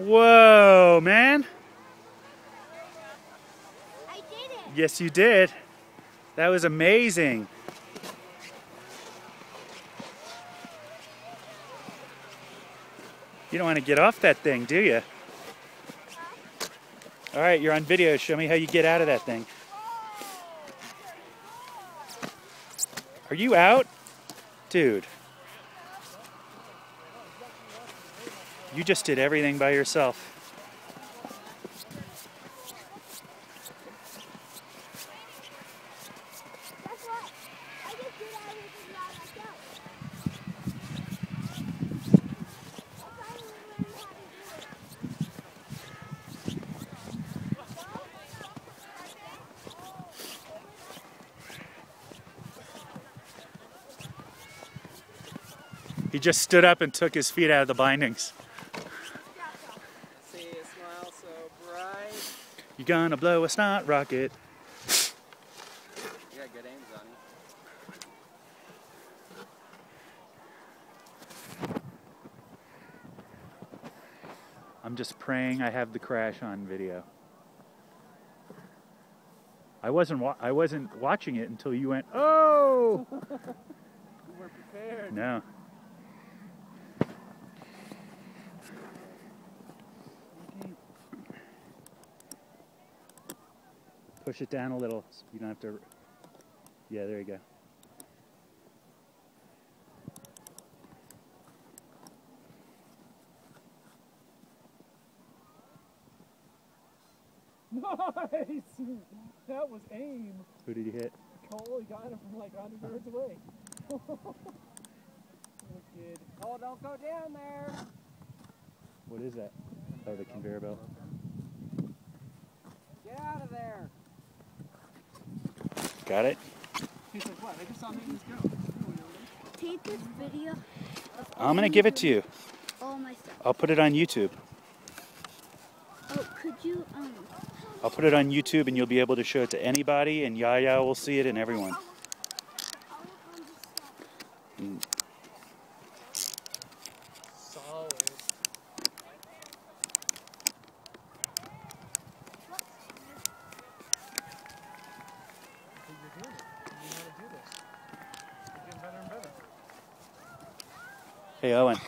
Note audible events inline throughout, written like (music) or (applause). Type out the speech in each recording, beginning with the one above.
Whoa, man. I did it. Yes, you did. That was amazing. You don't want to get off that thing, do you? All right, you're on video. Show me how you get out of that thing. Are you out? Dude. You just did everything by yourself. He just stood up and took his feet out of the bindings. See you smile so bright. You gonna blow a snot rocket. You got good aims on you. I'm just praying I have the crash on video. I wasn't wa- I wasn't watching it until you went, "Oh!" (laughs) You weren't prepared. No. Push it down a little so you don't have to Yeah, there you go. (laughs) Nice! That was aim. Who did you hit? Cole got him from like 100 yards away. (laughs) Wicked. Oh, don't go down there. What is that? Oh, the conveyor belt. Get out of there. Got it? He's like, what? I just saw Nathan's go. Take this video. I'm going to give it to you. All my stuff. I'll put it on YouTube. Oh, could you um? I'll put it on YouTube and you'll be able to show it to anybody and Yaya will see it and everyone. Mm. Solid. But you're doing it. You know how to do this. You're getting better and better. Hey, Owen.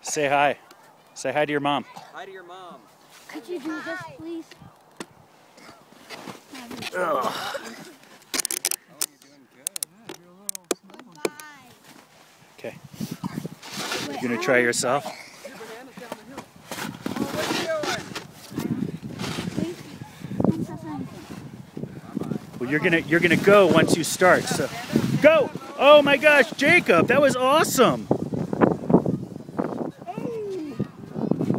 Say hi. Say hi to your mom. Hi to your mom. Could you do this, please? Ugh. Oh, you're doing good. Yeah, you're a little small. Bye. Okay. Wait, You gonna try yourself? Your banana's down the hill. Oh, what are you doing? Wait, don't press anything. Well, you're gonna you're gonna go once you start. So, go! Oh my gosh, Jacob, that was awesome.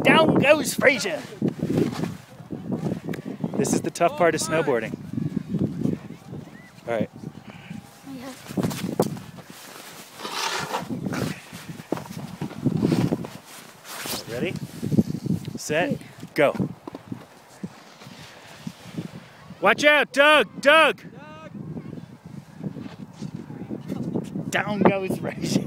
Down goes Frazier. This is the tough part of snowboarding. All right. Ready? Set. Go. Watch out, Doug! Doug! Down goes Frazier.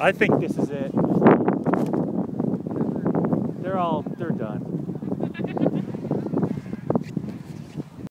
I think this is it. They're all, they're done. (laughs)